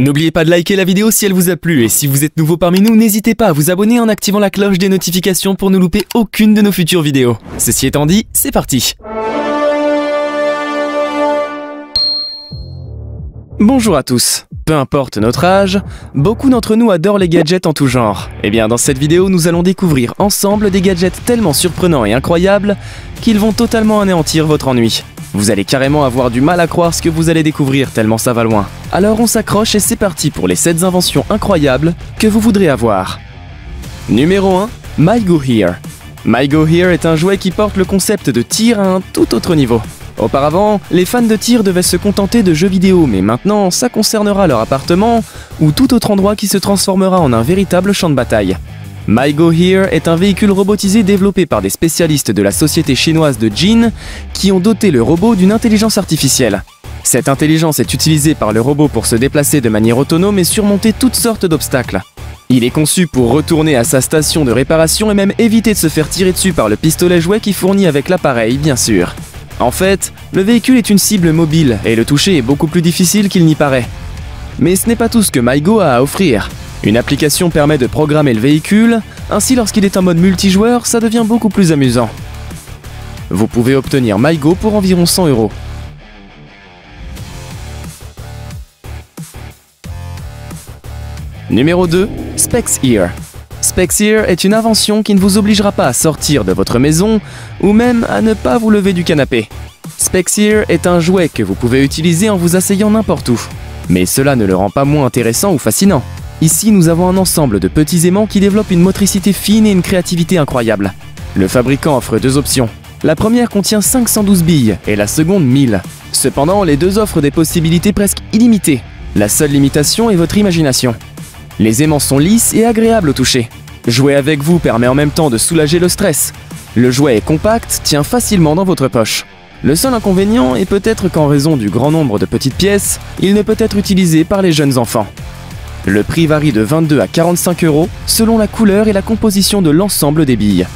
N'oubliez pas de liker la vidéo si elle vous a plu et si vous êtes nouveau parmi nous, n'hésitez pas à vous abonner en activant la cloche des notifications pour ne louper aucune de nos futures vidéos. Ceci étant dit, c'est parti Bonjour à tous peu importe notre âge, beaucoup d'entre nous adorent les gadgets en tout genre. Et eh bien dans cette vidéo, nous allons découvrir ensemble des gadgets tellement surprenants et incroyables qu'ils vont totalement anéantir votre ennui. Vous allez carrément avoir du mal à croire ce que vous allez découvrir tellement ça va loin. Alors on s'accroche et c'est parti pour les 7 inventions incroyables que vous voudrez avoir. Numéro 1, My Go Here. My Go Here est un jouet qui porte le concept de tir à un tout autre niveau. Auparavant, les fans de tir devaient se contenter de jeux vidéo, mais maintenant, ça concernera leur appartement ou tout autre endroit qui se transformera en un véritable champ de bataille. My Go Here est un véhicule robotisé développé par des spécialistes de la société chinoise de Jin qui ont doté le robot d'une intelligence artificielle. Cette intelligence est utilisée par le robot pour se déplacer de manière autonome et surmonter toutes sortes d'obstacles. Il est conçu pour retourner à sa station de réparation et même éviter de se faire tirer dessus par le pistolet jouet qui fournit avec l'appareil, bien sûr. En fait, le véhicule est une cible mobile et le toucher est beaucoup plus difficile qu'il n'y paraît. Mais ce n'est pas tout ce que MyGo a à offrir. Une application permet de programmer le véhicule, ainsi lorsqu'il est en mode multijoueur, ça devient beaucoup plus amusant. Vous pouvez obtenir MyGo pour environ 100 euros. Numéro 2, Specs Ear. Spexier est une invention qui ne vous obligera pas à sortir de votre maison ou même à ne pas vous lever du canapé. Spexier est un jouet que vous pouvez utiliser en vous asseyant n'importe où. Mais cela ne le rend pas moins intéressant ou fascinant. Ici, nous avons un ensemble de petits aimants qui développent une motricité fine et une créativité incroyable. Le fabricant offre deux options. La première contient 512 billes et la seconde 1000. Cependant, les deux offrent des possibilités presque illimitées. La seule limitation est votre imagination. Les aimants sont lisses et agréables au toucher. Jouer avec vous permet en même temps de soulager le stress. Le jouet est compact, tient facilement dans votre poche. Le seul inconvénient est peut-être qu'en raison du grand nombre de petites pièces, il ne peut être utilisé par les jeunes enfants. Le prix varie de 22 à 45 euros selon la couleur et la composition de l'ensemble des billes.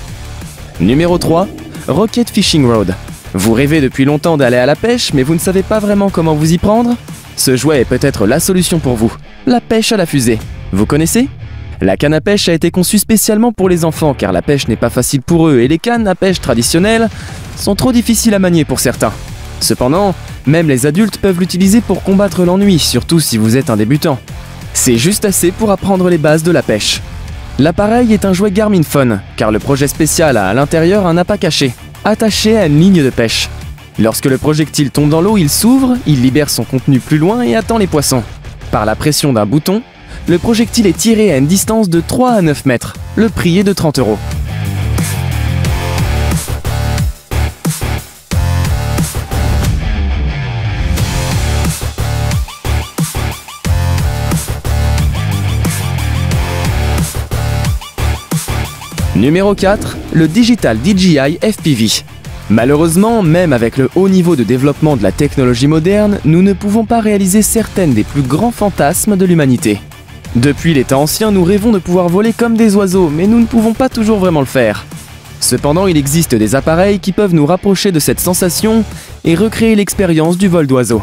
Numéro 3, Rocket Fishing Road. Vous rêvez depuis longtemps d'aller à la pêche mais vous ne savez pas vraiment comment vous y prendre? Ce jouet est peut-être la solution pour vous. La pêche à la fusée. Vous connaissez? La canne à pêche a été conçue spécialement pour les enfants car la pêche n'est pas facile pour eux et les cannes à pêche traditionnelles sont trop difficiles à manier pour certains. Cependant, même les adultes peuvent l'utiliser pour combattre l'ennui, surtout si vous êtes un débutant. C'est juste assez pour apprendre les bases de la pêche. L'appareil est un jouet Garmin Phone, car le projet spécial a à l'intérieur un appât caché, attaché à une ligne de pêche. Lorsque le projectile tombe dans l'eau, il s'ouvre, il libère son contenu plus loin et attend les poissons. Par la pression d'un bouton, le projectile est tiré à une distance de 3 à 9 mètres. Le prix est de 30 euros. Numéro 4, le Digital DJI FPV. Malheureusement, même avec le haut niveau de développement de la technologie moderne, nous ne pouvons pas réaliser certaines des plus grands fantasmes de l'humanité. Depuis les temps nous rêvons de pouvoir voler comme des oiseaux, mais nous ne pouvons pas toujours vraiment le faire. Cependant, il existe des appareils qui peuvent nous rapprocher de cette sensation et recréer l'expérience du vol d'oiseau.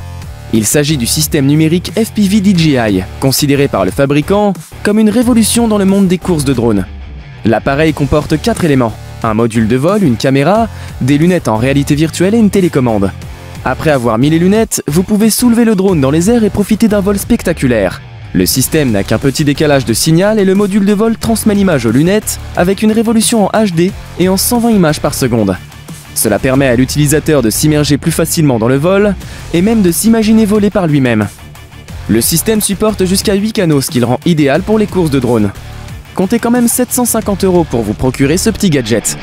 Il s'agit du système numérique FPV DJI, considéré par le fabricant comme une révolution dans le monde des courses de drones. L'appareil comporte quatre éléments un module de vol, une caméra, des lunettes en réalité virtuelle et une télécommande. Après avoir mis les lunettes, vous pouvez soulever le drone dans les airs et profiter d'un vol spectaculaire. Le système n'a qu'un petit décalage de signal et le module de vol transmet l'image aux lunettes avec une révolution en HD et en 120 images par seconde. Cela permet à l'utilisateur de s'immerger plus facilement dans le vol et même de s'imaginer voler par lui-même. Le système supporte jusqu'à 8 canaux, ce qui le rend idéal pour les courses de drones. Comptez quand même 750 euros pour vous procurer ce petit gadget.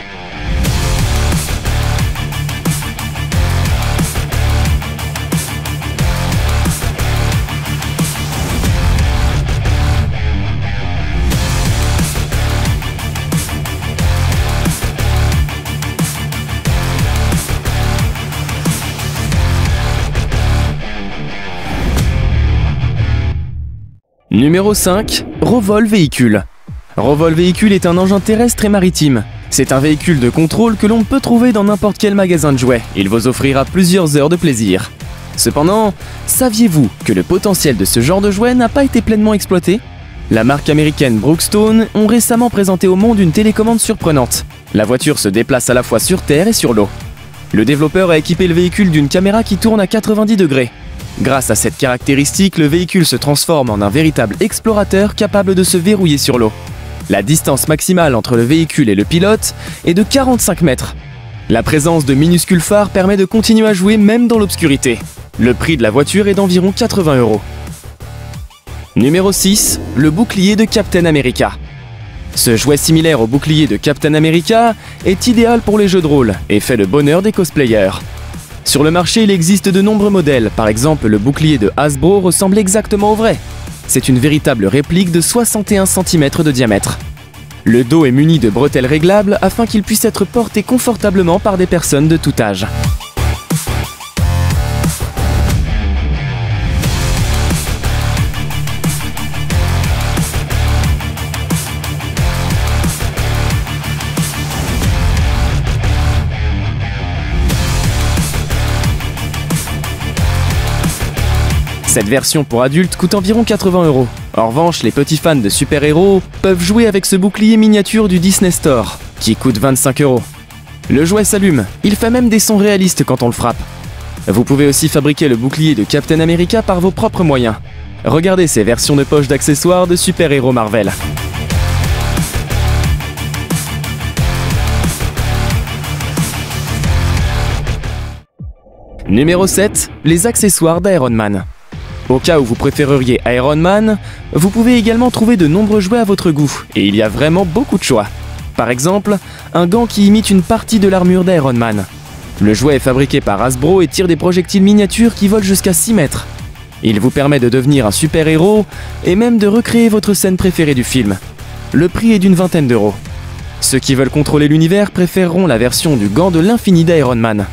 Numéro 5. Revol véhicule. Revol véhicule est un engin terrestre et maritime. C'est un véhicule de contrôle que l'on peut trouver dans n'importe quel magasin de jouets. Il vous offrira plusieurs heures de plaisir. Cependant, saviez-vous que le potentiel de ce genre de jouet n'a pas été pleinement exploité? La marque américaine Brookstone ont récemment présenté au monde une télécommande surprenante. La voiture se déplace à la fois sur terre et sur l'eau. Le développeur a équipé le véhicule d'une caméra qui tourne à 90 degrés. Grâce à cette caractéristique, le véhicule se transforme en un véritable explorateur capable de se verrouiller sur l'eau. La distance maximale entre le véhicule et le pilote est de 45 mètres. La présence de minuscules phares permet de continuer à jouer même dans l'obscurité. Le prix de la voiture est d'environ 80 euros. Numéro 6. Le bouclier de Captain America. Ce jouet similaire au bouclier de Captain America est idéal pour les jeux de rôle et fait le bonheur des cosplayers. Sur le marché, il existe de nombreux modèles, par exemple le bouclier de Hasbro ressemble exactement au vrai. C'est une véritable réplique de 61 cm de diamètre. Le dos est muni de bretelles réglables afin qu'il puisse être porté confortablement par des personnes de tout âge. Cette version pour adultes coûte environ 80 euros. En revanche, les petits fans de super-héros peuvent jouer avec ce bouclier miniature du Disney Store, qui coûte 25 euros. Le jouet s'allume, il fait même des sons réalistes quand on le frappe. Vous pouvez aussi fabriquer le bouclier de Captain America par vos propres moyens. Regardez ces versions de poche d'accessoires de super-héros Marvel. Numéro 7. Les accessoires d'Iron Man. Au cas où vous préféreriez Iron Man, vous pouvez également trouver de nombreux jouets à votre goût, et il y a vraiment beaucoup de choix. Par exemple, un gant qui imite une partie de l'armure d'Iron Man. Le jouet est fabriqué par Hasbro et tire des projectiles miniatures qui volent jusqu'à 6 mètres. Il vous permet de devenir un super-héros et même de recréer votre scène préférée du film. Le prix est d'une vingtaine d'euros. Ceux qui veulent contrôler l'univers préféreront la version du gant de l'infini d'Iron Man.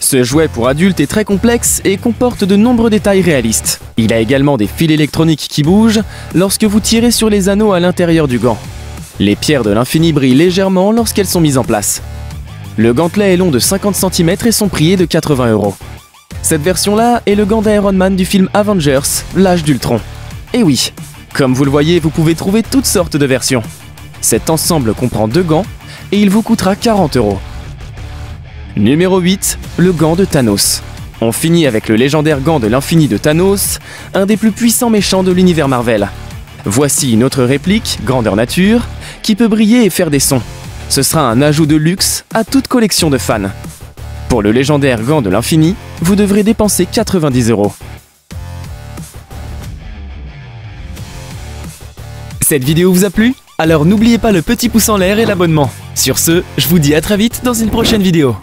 Ce jouet pour adultes est très complexe et comporte de nombreux détails réalistes. Il a également des fils électroniques qui bougent lorsque vous tirez sur les anneaux à l'intérieur du gant. Les pierres de l'infini brillent légèrement lorsqu'elles sont mises en place. Le gantelet est long de 50 cm et son prix est de 80 euros. Cette version-là est le gant d'Iron Man du film Avengers, l'âge d'Ultron. Et oui, comme vous le voyez, vous pouvez trouver toutes sortes de versions. Cet ensemble comprend deux gants et il vous coûtera 40 euros. Numéro 8, le gant de Thanos. On finit avec le légendaire gant de l'infini de Thanos, un des plus puissants méchants de l'univers Marvel. Voici une autre réplique, grandeur nature, qui peut briller et faire des sons. Ce sera un ajout de luxe à toute collection de fans. Pour le légendaire gant de l'infini, vous devrez dépenser 90 euros. Cette vidéo vous a plu? Alors n'oubliez pas le petit pouce en l'air et l'abonnement. Sur ce, je vous dis à très vite dans une prochaine vidéo.